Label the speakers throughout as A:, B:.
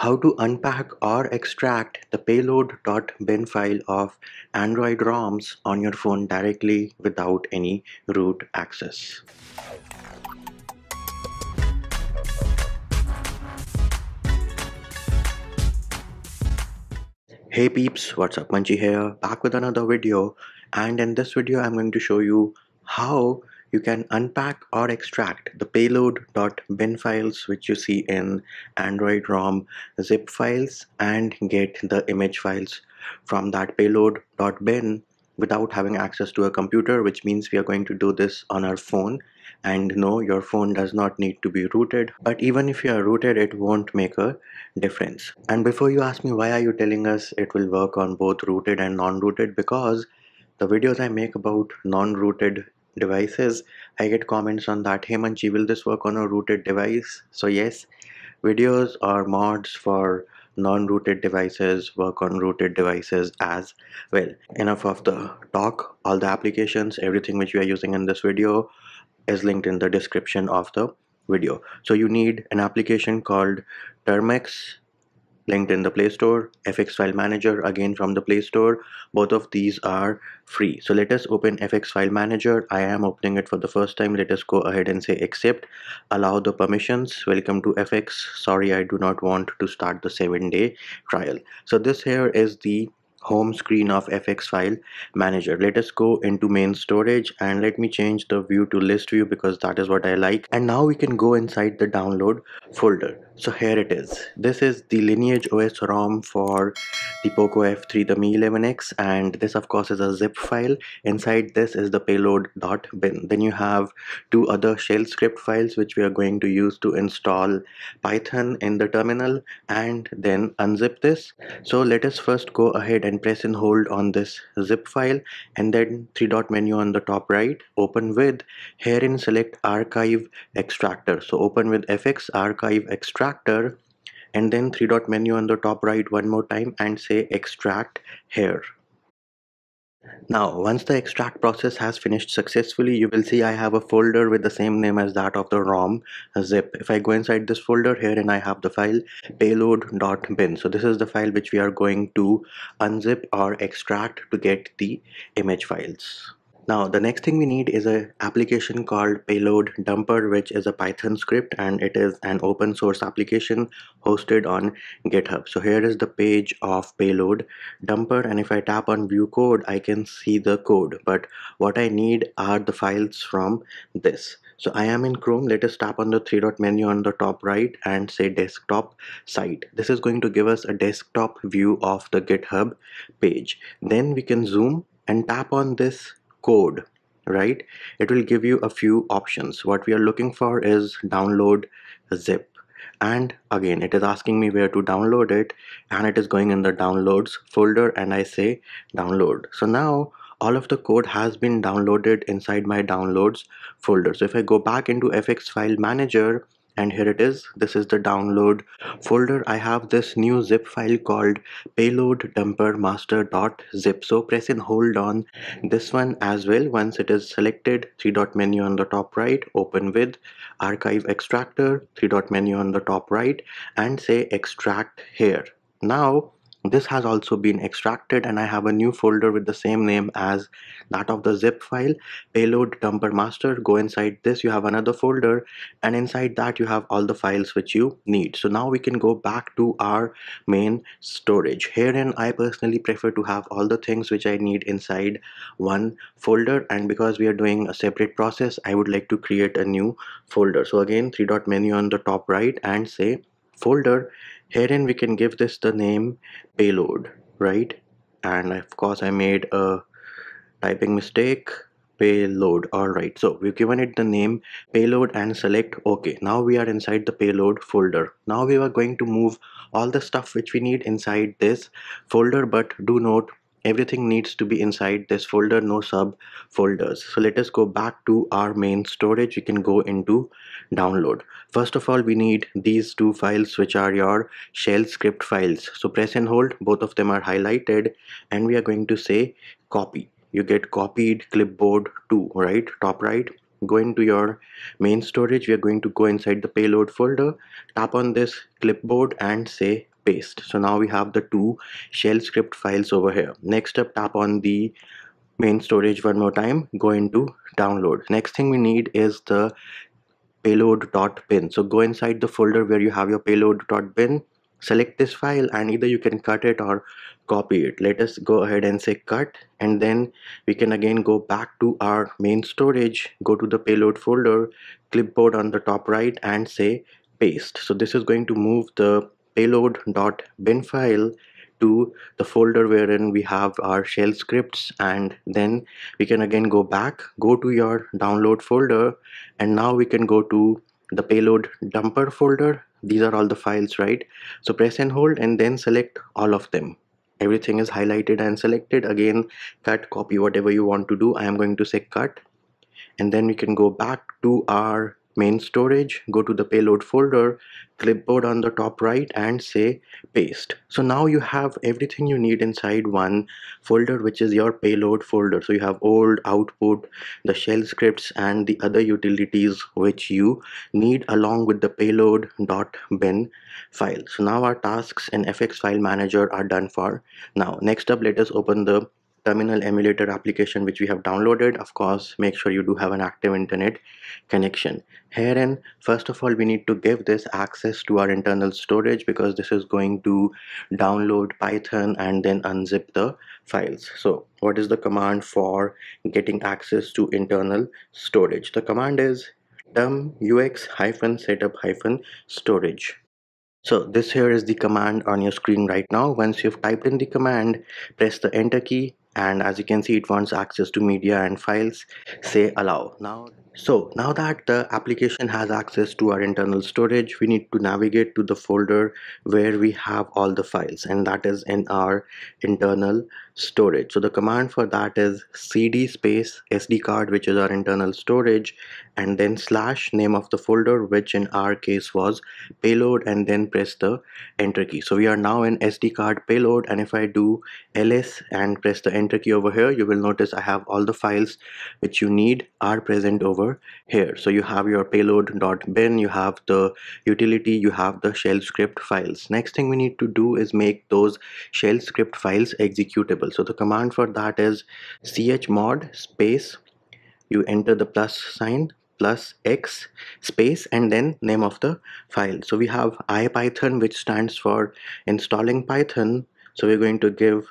A: how to unpack or extract the payload.bin file of Android ROMs on your phone directly without any root access. Hey peeps, what's up Munchy here, back with another video and in this video I'm going to show you how you can unpack or extract the payload.bin files which you see in Android ROM zip files and get the image files from that payload.bin without having access to a computer which means we are going to do this on our phone. And no your phone does not need to be rooted. But even if you are rooted it won't make a difference. And before you ask me why are you telling us it will work on both rooted and non-rooted? Because the videos I make about non-rooted devices. I get comments on that hey Munchy will this work on a rooted device? So yes videos or mods for non-rooted devices work on rooted devices as well. Enough of the talk. All the applications everything which we are using in this video is linked in the description of the video. So you need an application called termux linked in the Play Store, FX File Manager again from the Play Store. Both of these are free. So let us open FX File Manager. I am opening it for the first time. Let us go ahead and say accept, allow the permissions. Welcome to FX. Sorry, I do not want to start the seven day trial. So this here is the home screen of fx file manager let us go into main storage and let me change the view to list view because that is what i like and now we can go inside the download folder so here it is. This is the lineage os rom for the poco f3 the mi 11x and this of course is a zip file. Inside this is the payload.bin then you have two other shell script files which we are going to use to install python in the terminal and then unzip this. So let us first go ahead and press and hold on this zip file and then three dot menu on the top right. Open with herein select archive extractor. So open with fx archive extractor and then three dot menu on the top right one more time and say extract here now, once the extract process has finished successfully, you will see I have a folder with the same name as that of the ROM zip. If I go inside this folder here and I have the file payload.bin. So this is the file which we are going to unzip or extract to get the image files. Now the next thing we need is a application called payload dumper which is a python script and it is an open source application hosted on github. So here is the page of payload dumper and if I tap on view code I can see the code but what I need are the files from this. So I am in Chrome. Let us tap on the three dot menu on the top right and say desktop site. This is going to give us a desktop view of the GitHub page. Then we can zoom and tap on this code right? It will give you a few options. What we are looking for is download zip. And again it is asking me where to download it and it is going in the downloads folder and I say download. So now all of the code has been downloaded inside my downloads folder. So if I go back into fx file manager and here it is. This is the download folder. I have this new zip file called payload dumper master dot zip. So press and hold on this one as well. Once it is selected three dot menu on the top right open with archive extractor three dot menu on the top right and say extract here. Now this has also been extracted and I have a new folder with the same name as that of the zip file. Payload dumper master go inside this you have another folder and inside that you have all the files which you need. So now we can go back to our main storage. Herein I personally prefer to have all the things which I need inside one folder and because we are doing a separate process I would like to create a new folder. So again three dot menu on the top right and say folder. Herein we can give this the name payload right? And of course I made a typing mistake. Payload. Alright so we've given it the name payload and select ok. Now we are inside the payload folder. Now we are going to move all the stuff which we need inside this folder. But do note everything needs to be inside this folder no sub folders so let us go back to our main storage. We can go into download. First of all we need these two files which are your shell script files. So press and hold. Both of them are highlighted. And we are going to say copy. You get copied clipboard 2 right? Top right. Go into your main storage. We are going to go inside the payload folder. Tap on this clipboard and say paste. So now we have the two shell script files over here. Next up tap on the main storage one more time go into download. Next thing we need is the payload.bin so go inside the folder where you have your payload.bin select this file and either you can cut it or copy it. Let us go ahead and say cut and then we can again go back to our main storage go to the payload folder clipboard on the top right and say paste. So this is going to move the payload.bin file to the folder wherein we have our shell scripts and then we can again go back go to your download folder and now we can go to the payload dumper folder. These are all the files right? So press and hold and then select all of them. Everything is highlighted and selected. Again cut copy whatever you want to do. I am going to say cut. And then we can go back to our main storage go to the payload folder clipboard on the top right and say paste. So now you have everything you need inside one folder which is your payload folder. So you have old output the shell scripts and the other utilities which you need along with the payload.bin file. So now our tasks in fx file manager are done for now. Next up let us open the terminal emulator application which we have downloaded. Of course make sure you do have an active internet connection. Here and first of all we need to give this access to our internal storage because this is going to download python and then unzip the files. So what is the command for getting access to internal storage? The command is term ux hyphen setup hyphen storage. So this here is the command on your screen right now. Once you've typed in the command press the enter key and as you can see it wants access to media and files. Say allow. Now so now that the application has access to our internal storage we need to navigate to the folder where we have all the files and that is in our internal storage. So the command for that is cd space sd card which is our internal storage and then slash name of the folder which in our case was payload and then press the enter key. So we are now in sd card payload and if i do ls and press the enter key over here you will notice i have all the files which you need are present over here. So you have your payload.bin you have the utility you have the shell script files. Next thing we need to do is make those shell script files executable. So the command for that is chmod space you enter the plus sign plus x space and then name of the file. So we have ipython which stands for installing python. So we're going to give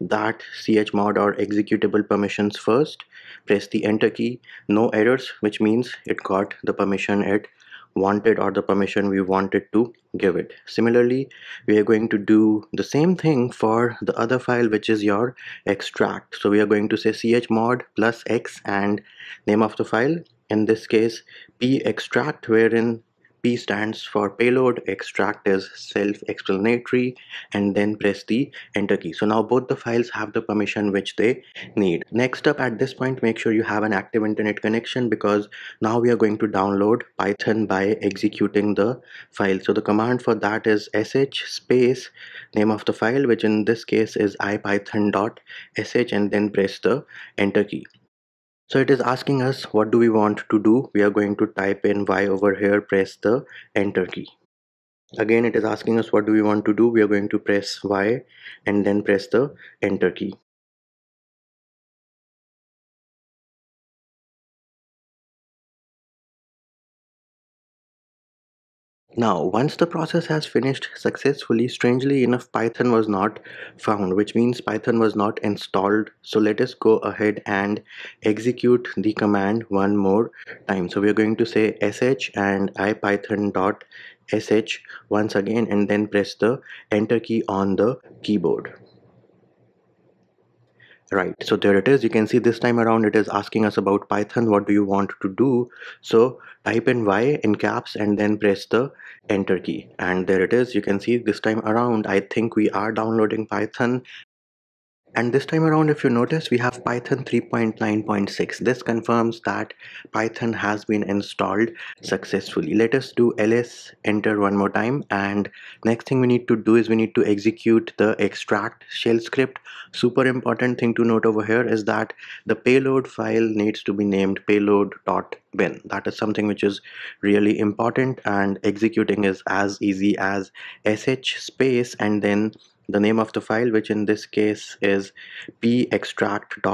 A: that chmod or executable permissions first press the enter key no errors which means it got the permission it wanted or the permission we wanted to give it. Similarly we are going to do the same thing for the other file which is your extract. So we are going to say chmod plus x and name of the file. In this case p extract wherein P stands for payload, extract is self-explanatory and then press the enter key. So now both the files have the permission which they need. Next up at this point make sure you have an active internet connection because now we are going to download Python by executing the file. So the command for that is sh space name of the file which in this case is ipython.sh and then press the enter key. So it is asking us what do we want to do. We are going to type in y over here, press the enter key. Again, it is asking us what do we want to do. We are going to press y and then press the enter key. Now, once the process has finished successfully, strangely enough, Python was not found, which means Python was not installed. So let us go ahead and execute the command one more time. So we're going to say sh and ipython.sh once again and then press the enter key on the keyboard right. So there it is. You can see this time around it is asking us about python. What do you want to do? So type in y in caps and then press the enter key. And there it is. You can see this time around i think we are downloading python and this time around if you notice we have python 3.9.6 this confirms that python has been installed successfully. Let us do ls enter one more time. And next thing we need to do is we need to execute the extract shell script. Super important thing to note over here is that the payload file needs to be named payload.bin that is something which is really important and executing is as easy as sh space and then the name of the file which in this case is pextract.sh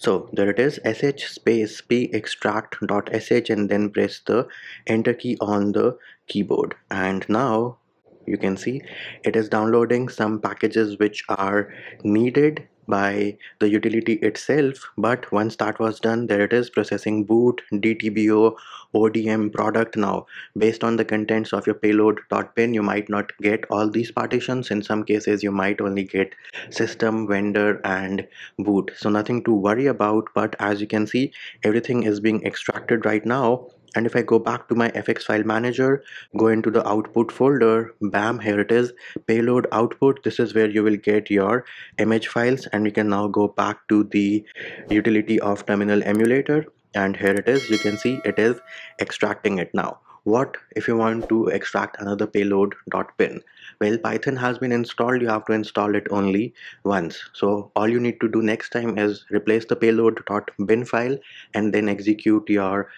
A: so there it is sh space pextract.sh and then press the enter key on the keyboard. And now you can see it is downloading some packages which are needed by the utility itself but once that was done there it is processing boot dtbo odm product now. Based on the contents of your payload.bin you might not get all these partitions. In some cases you might only get system vendor and boot. So nothing to worry about but as you can see everything is being extracted right now and if I go back to my fx file manager go into the output folder bam here it is payload output. This is where you will get your image files. And we can now go back to the utility of terminal emulator. And here it is. You can see it is extracting it now. What if you want to extract another payload.bin well python has been installed. You have to install it only once. So all you need to do next time is replace the payload.bin file and then execute your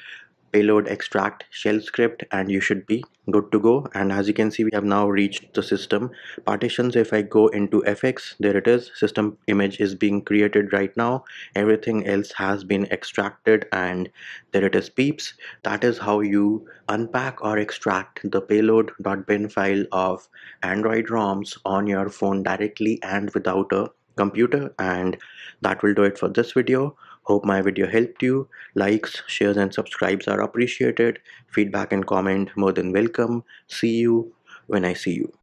A: payload extract shell script and you should be good to go. And as you can see we have now reached the system. Partitions if i go into fx there it is. System image is being created right now. Everything else has been extracted and there it is peeps. That is how you unpack or extract the payload.bin file of android roms on your phone directly and without a computer. And that will do it for this video Hope my video helped you. Likes, shares and subscribes are appreciated. Feedback and comment more than welcome. See you when I see you.